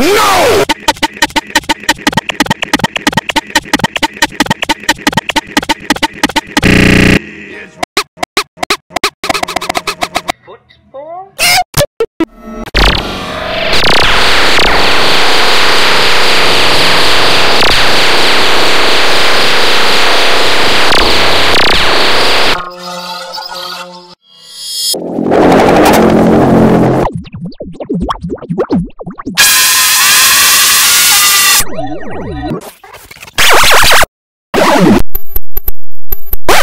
No!